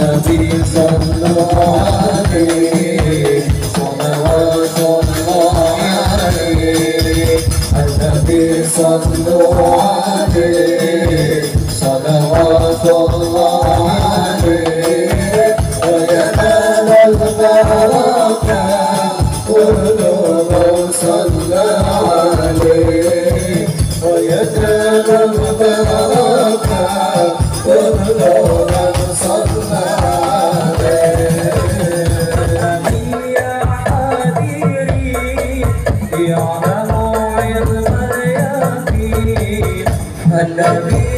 the videos of the Lord. يعلم عند اليقين الذي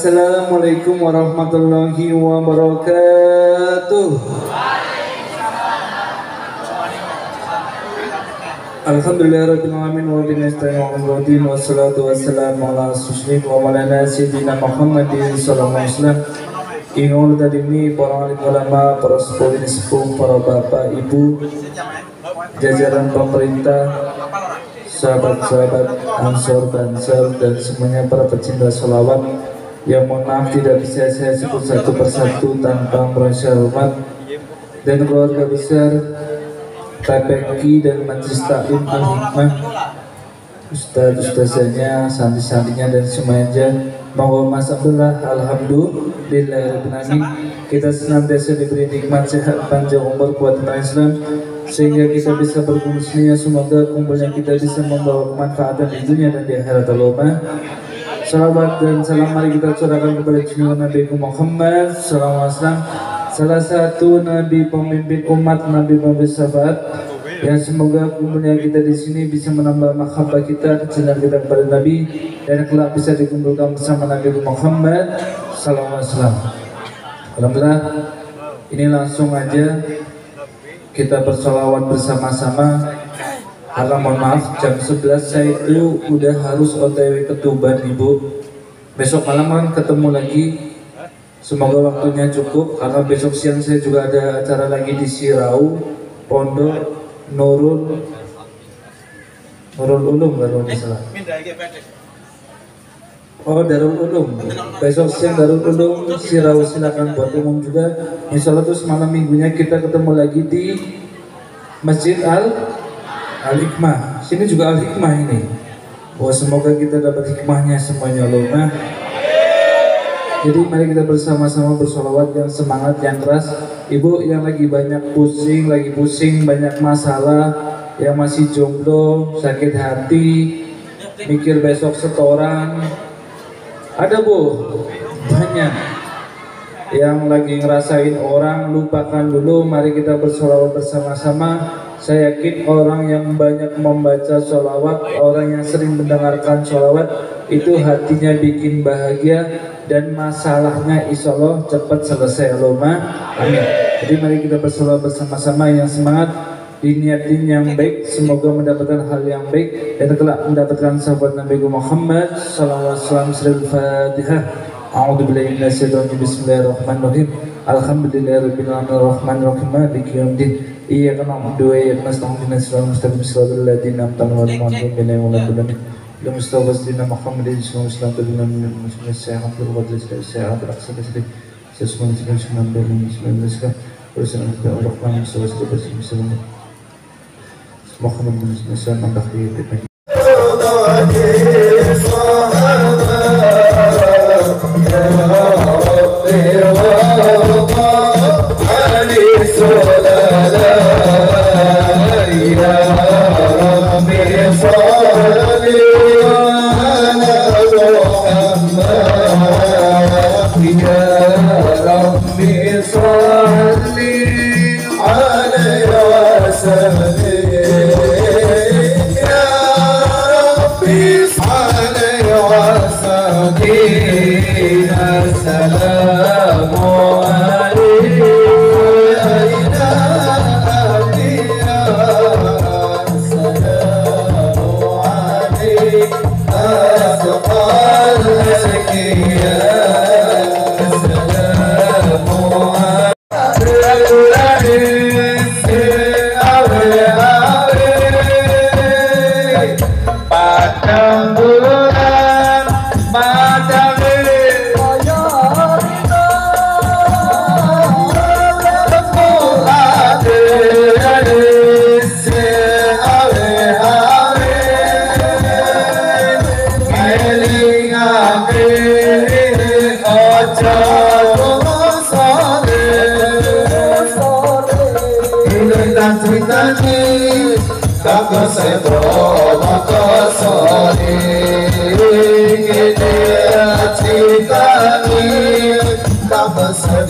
Assalamualaikum warahmatullahi wabarakatuh. Alhamdulillah Rabbil Alamin wa Muhammadin para ulama, para para bapak, ibu, jajaran pemerintah, sahabat-sahabat Ansor, Bansor, dan semuanya para pecinta sholawat yang mohon maaf tidak bisa saya sebut satu persatu tanpa merasa hormat. Dan keluarga besar TPQ dan Majelis Taklim Al-Hikmah Ustaz-ustazanya, santri-santrinya dan semuanya Monggo Mas Abdullah Alhamdulillahirrahmanirrahim Kita senantiasa diberi nikmat sehat panjang umur kuat Islam Sehingga kita bisa berkumpulnya Semoga kumpulnya kita bisa membawa kemanfaatan di dunia dan di akhirat Allahumma Salawat dan salam mari kita curahkan kepada junjungan Nabi Muhammad Sallallahu Salah satu Nabi pemimpin umat Nabi pemimpin sahabat yang semoga kumpulnya kita di sini bisa menambah mahabbah kita, kecintaan kita kepada Nabi dan kelak bisa dikumpulkan bersama Nabi Muhammad Sallallahu. Alhamdulillah, ini langsung aja kita bersolawat bersama-sama. Karena mohon maaf jam 11 saya itu udah harus OTW ke Tuban Ibu. Besok malam kan ketemu lagi. Semoga waktunya cukup karena besok siang saya juga ada acara lagi di Sirau, Pondok, Nurul Nurul Ulum kalau nggak salah. Oh Darul Ulum. Besok siang Darul Ulum Sirau silakan buat umum juga. Insya Allah terus malam minggunya kita ketemu lagi di Masjid Al Al Hikmah. Sini juga Al Hikmah ini. Wah semoga kita dapat hikmahnya semuanya Allahumma. Jadi mari kita bersama-sama bersolawat yang semangat, yang keras. Ibu yang lagi banyak pusing, lagi pusing, banyak masalah, yang masih jomblo, sakit hati, mikir besok setoran. Ada bu, banyak. Yang lagi ngerasain orang, lupakan dulu, mari kita bersolawat bersama-sama. Saya yakin orang yang banyak membaca sholawat, orang yang sering mendengarkan sholawat, itu hatinya bikin bahagia dan masalahnya insya Allah cepat selesai. Allahumma amin. Jadi mari kita bersolawat bersama-sama yang semangat diniatin yang baik semoga mendapatkan hal yang baik dan kelak mendapatkan sahabat Nabi Muhammad sallallahu alaihi wasallam surah Fatihah. A'udzu billahi minasyaitonir rajim. Bismillahirrahmanirrahim. Alhamdulillahirabbil alamin. Arrahmanir rahim maliki yaumiddin Iyyaka na'budu wa iyyaka nasta'in ihdinas siratal mustaqim siratal ladzina an'amta 'alaihim ghairil maghdubi 'alaihim لمستوى سيدنا محمد صلى الله عليه وسلم تبين من المسلمين الساعة في الغد الساعة الأقصى تسلي سيسمون سيدنا سيدنا بين المسلمين الرزق ورسل أنبياء الرحمن مستوى سيدنا بس المسلمين محمد بن عليه وسلم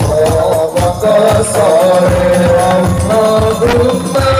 من دخلية Sayyidina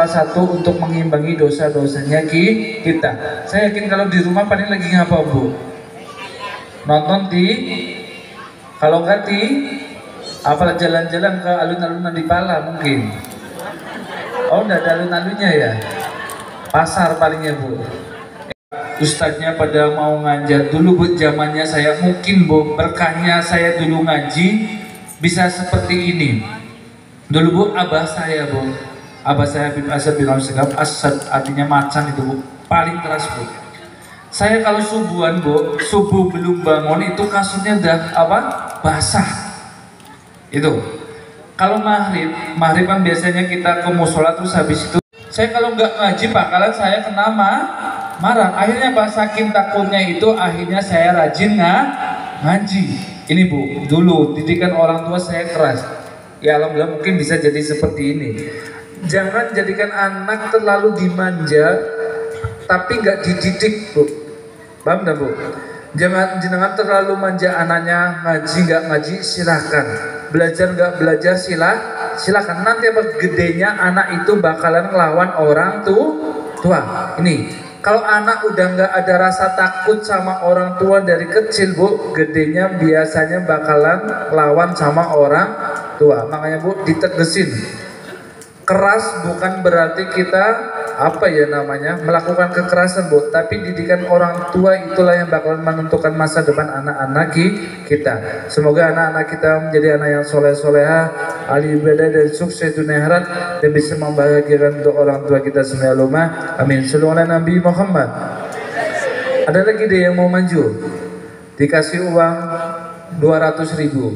salah satu untuk mengimbangi dosa-dosanya ki kita. Saya yakin kalau di rumah paling lagi ngapa bu? Nonton di kalau nggak di apa jalan-jalan ke alun-alunan di Pala mungkin. Oh, udah ada alun-alunnya ya? Pasar palingnya bu. Ustadznya pada mau ngajar dulu bu zamannya saya mungkin bu berkahnya saya dulu ngaji bisa seperti ini dulu bu abah saya bu abah saya bin Asad bin Asad Asad artinya macan itu bu. Paling keras bu. Saya kalau subuhan bu subuh belum bangun itu kasurnya udah apa basah. Itu. Kalau maghrib maghrib kan biasanya kita ke musola terus habis itu. Saya kalau nggak ngaji bakalan saya kena ma marah. Akhirnya saking takutnya itu akhirnya saya rajin nga ngaji. Ini bu dulu didikan orang tua saya keras. Ya alhamdulillah mungkin bisa jadi seperti ini jangan jadikan anak terlalu dimanja tapi nggak dididik bu. Paham nggak bu? Jangan jangan terlalu manja anaknya ngaji nggak ngaji silahkan belajar nggak belajar silah silakan. Nanti apa gedenya anak itu bakalan ngelawan orang tuh tua. Ini kalau anak udah nggak ada rasa takut sama orang tua dari kecil bu gedenya biasanya bakalan lawan sama orang tua. Makanya bu ditegesin keras bukan berarti kita apa ya namanya melakukan kekerasan bu. Tapi didikan orang tua itulah yang bakalan menentukan masa depan anak-anak kita. Semoga anak-anak kita menjadi anak yang soleh soleha ahli ibadah dan sukses dunia akhirat dan bisa membahagiakan untuk orang tua kita semua lumah amin. Sallallahu nabi Muhammad. Ada lagi deh yang mau maju? Dikasih uang 200 ribu.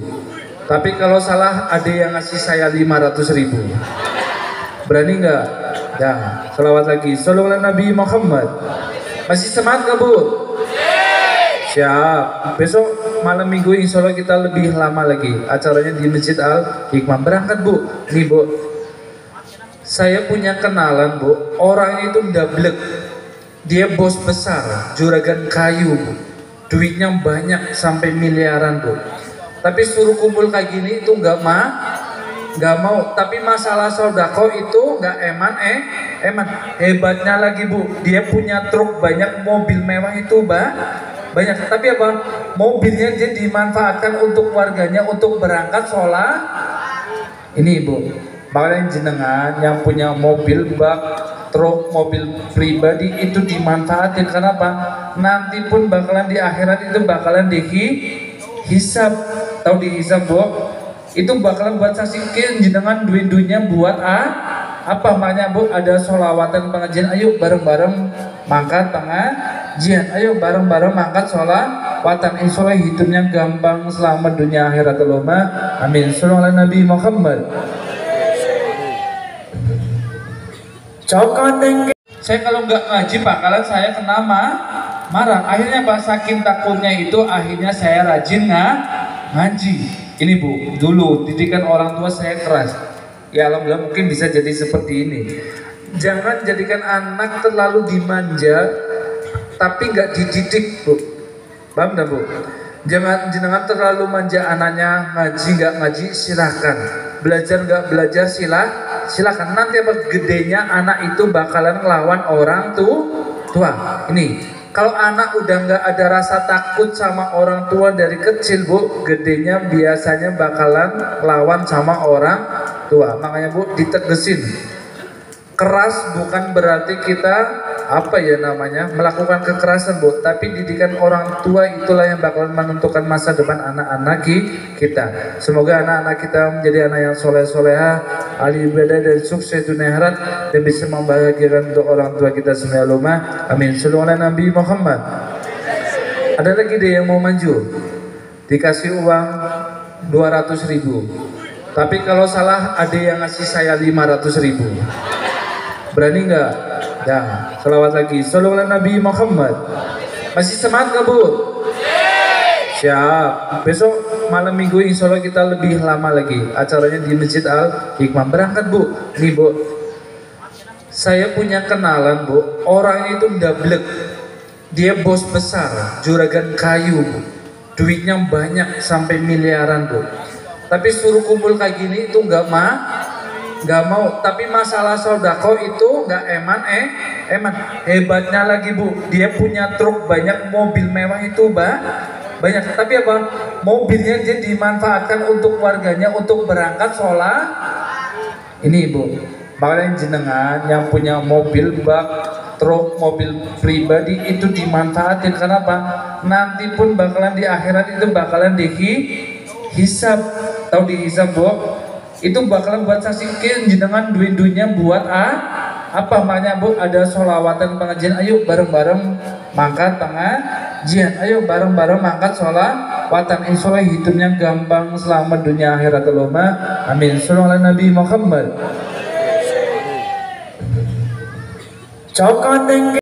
Tapi kalau salah ada yang ngasih saya 500 ribu Berani nggak? Ya, selawat lagi. Sallallahu Nabi Muhammad. Masih semangat nggak bu? Siap. Besok malam minggu insya Allah kita lebih lama lagi. Acaranya di Masjid Al Hikmah. Berangkat bu. Nih bu. Saya punya kenalan bu. Orang itu dablek. Dia bos besar. Juragan kayu bu. Duitnya banyak sampai miliaran bu. Tapi suruh kumpul kayak gini itu nggak mah nggak mau. Tapi masalah sodako itu nggak eman eh eman. Hebatnya lagi bu. Dia punya truk banyak mobil mewah itu bah banyak. Tapi apa? Mobilnya dia dimanfaatkan untuk warganya untuk berangkat sholat. Ini bu makanya jenengan yang punya mobil bak truk mobil pribadi itu dimanfaatin. Kenapa nanti pun bakalan di akhirat itu bakalan dihisap tahu dihisap bu itu bakalan buat sasikin jenengan duit-duitnya buat ah apa? Makanya bu ada solawatan pengajian. Ayo bareng-bareng tengah pengajian. Ayo bareng-bareng angkat sholat watan insya Allah hidupnya gampang selamat dunia akhirat Allahumma amin. Alaihi Nabi Muhammad. Cokoneng saya kalau nggak ngaji bakalan saya kena ma marah. Akhirnya pak saking takutnya itu akhirnya saya rajin nga ngaji ini bu dulu didikan orang tua saya keras. Ya alhamdulillah mungkin bisa jadi seperti ini. Jangan jadikan anak terlalu dimanja tapi nggak dididik bu. Paham nggak bu? Jangan jangan terlalu manja anaknya ngaji nggak ngaji silahkan belajar nggak belajar silah silakan. Nanti apa gedenya anak itu bakalan ngelawan orang tuh tua. Ini kalau anak udah nggak ada rasa takut sama orang tua dari kecil bu gedenya biasanya bakalan lawan sama orang tua. Makanya bu ditegesin. Keras bukan berarti kita apa ya namanya melakukan kekerasan bu. Tapi didikan orang tua itulah yang bakalan menentukan masa depan anak-anak kita. Semoga anak-anak kita menjadi anak yang soleh soleha ahli ibadah dan sukses dunia akhirat dan bisa membahagiakan untuk orang tua kita semua amin. Sallallahu Nabi Muhammad. Ada lagi deh yang mau maju? Dikasih uang 200 ribu. Tapi kalau salah ada yang ngasih saya 500 ribu Berani nggak? Ya, selawat lagi. Sallallahu Nabi Muhammad. Masih semangat nggak bu? Siap. Besok malam minggu insya Allah kita lebih lama lagi. Acaranya di Masjid Al Hikmah. Berangkat bu. Nih bu. Saya punya kenalan bu. Orang itu dablek. Dia bos besar. Juragan kayu bu. Duitnya banyak sampai miliaran bu. Tapi suruh kumpul kayak gini itu nggak mah nggak mau. Tapi masalah sodako itu nggak eman eh eman. Hebatnya lagi bu. Dia punya truk banyak mobil mewah itu bah banyak. Tapi apa? Mobilnya dia dimanfaatkan untuk warganya untuk berangkat sholat. Ini bu. Makanya jenengan yang punya mobil bak truk mobil pribadi itu dimanfaatin. Kenapa nanti pun bakalan di akhirat itu bakalan dihisap tahu dihisap bu itu bakalan buat saksikin jenengan duit-duitnya buat ah, apa makanya bu? Ada solawatan pengajian. Ayo bareng-bareng mangkat pengajian. Ayo bareng-bareng mangkat sholat watan insya hidupnya gampang selamat dunia akhirat amin. Sallallahu Nabi Muhammad. Cokoneng